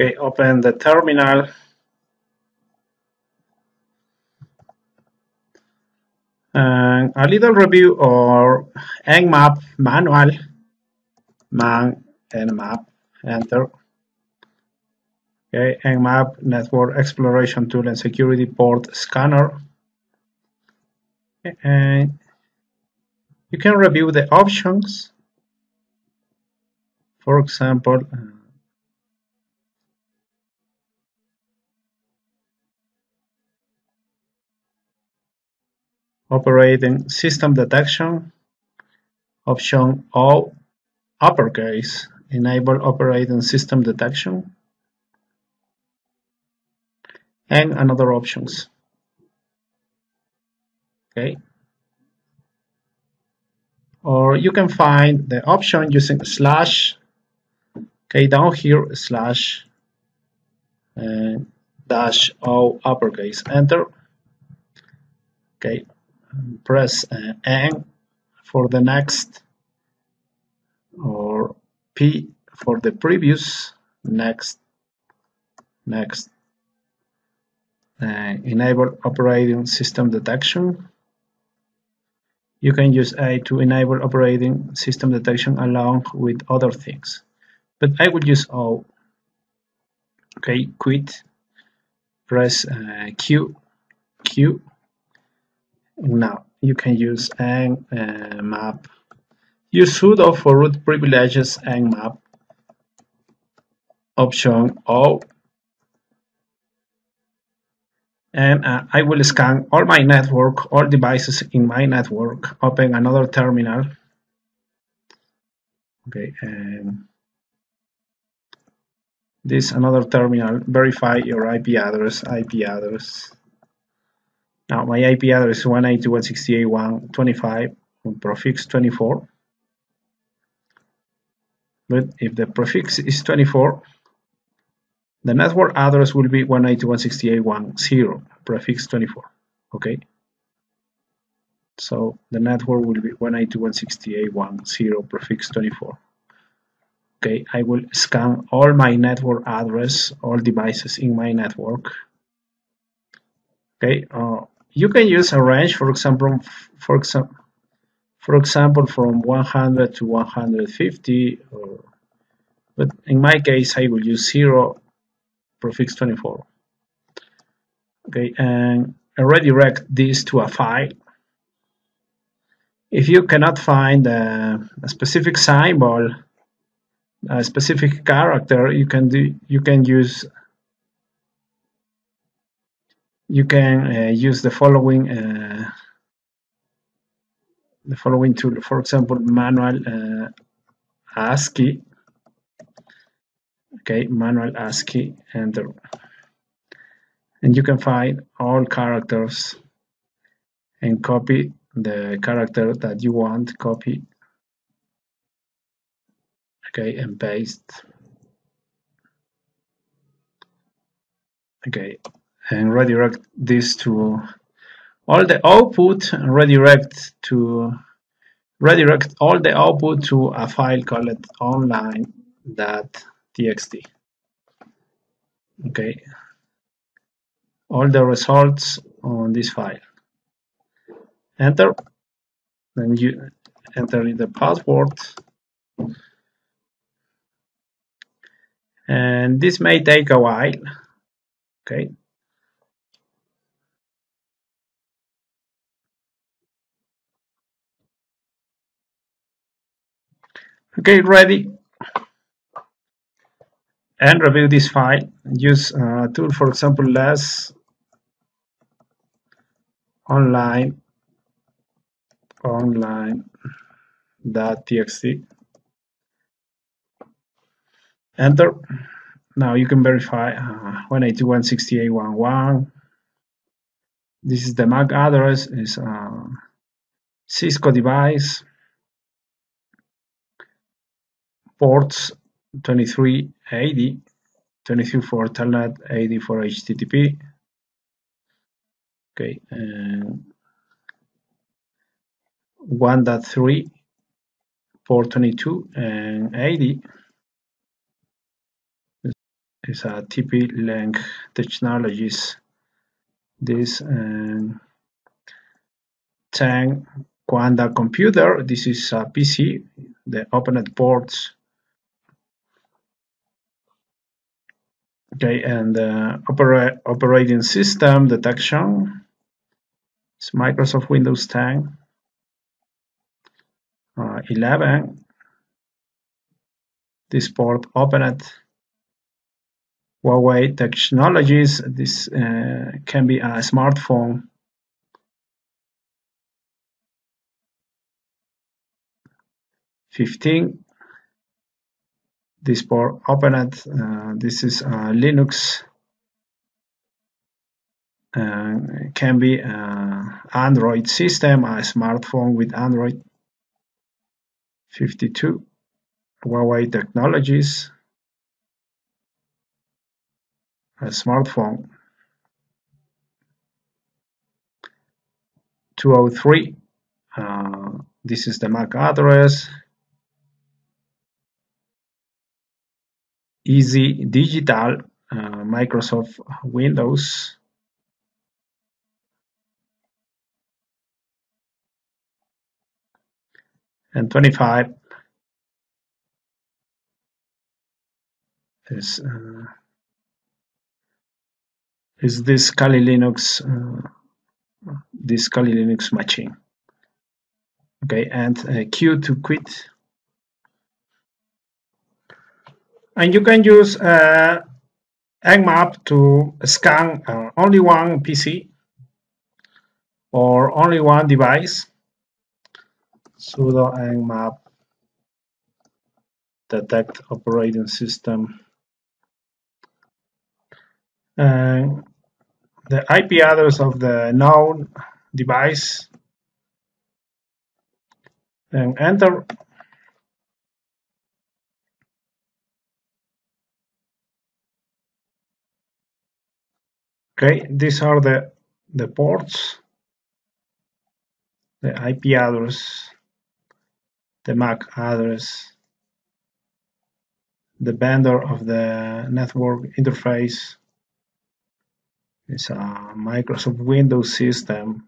Okay, open the terminal. And a little review or Nmap manual, man Nmap, enter. Okay, Nmap network exploration tool and security port scanner. And you can review the options. For example, uh, operating system detection, option O, uppercase, enable operating system detection, and another options. Okay. Or you can find the option using slash, okay, down here, slash, and dash O uppercase, enter. Okay, press uh, N for the next or P for the previous next next. Uh, enable operating system detection. You can use A to enable operating system detection along with other things. But I would use O. Okay quit. Press uh, Q Q now you can use ang map. Use sudo for root privileges Nmap. Option O. And uh, I will scan all my network, all devices in my network. Open another terminal. Okay, and this another terminal. Verify your IP address. IP address. Now my IP address is 192.168.125 prefix 24. But if the prefix is 24, the network address will be 192.168.1.0 prefix 24. Okay. So the network will be 192.168.1.0 prefix 24. Okay, I will scan all my network address, all devices in my network. Okay, uh, you can use a range, for example, for example, for example, from 100 to 150, or, but in my case, I will use zero prefix 24. Okay, and redirect this to a file. If you cannot find a, a specific symbol, a specific character, you can do you can use you can uh, use the following uh, the following tool. For example manual uh, ASCII. Okay manual ASCII and you can find all characters and copy the character that you want. Copy. Okay and paste. Okay and redirect this to all the output redirect to redirect all the output to a file called online.txt okay. All the results on this file. Enter. Then you enter in the password. And this may take a while. Okay Okay, ready. And review this file. Use a tool, for example, less online online.txt. Enter. Now you can verify uh, 192.168.1.1. This is the MAC address. Is uh, Cisco device. Ports 2380, 23 for Telnet, 80 for HTTP. Okay, and 1.3 port 22 and 80 is a TP-Link Technologies. This um, 10 Quanta computer. This is a PC, the opened ports. Okay, and the opera operating system detection. It's Microsoft Windows 10. Uh, 11 this port opened Huawei technologies this uh, can be a smartphone Fifteen. This port opened. Uh, this is uh, Linux. Uh, can be uh, Android system, a smartphone with Android 52 Huawei Technologies a smartphone 203 uh, this is the MAC address Easy Digital uh, Microsoft Windows and 25 is uh, is this Kali Linux uh, this Kali Linux matching. okay and uh, Q to quit and you can use uh, Nmap to scan uh, only one PC or only one device. Sudo nmap detect operating system. And the IP address of the known device. And enter okay these are the the ports the IP address the MAC address the vendor of the network interface. It's a Microsoft Windows system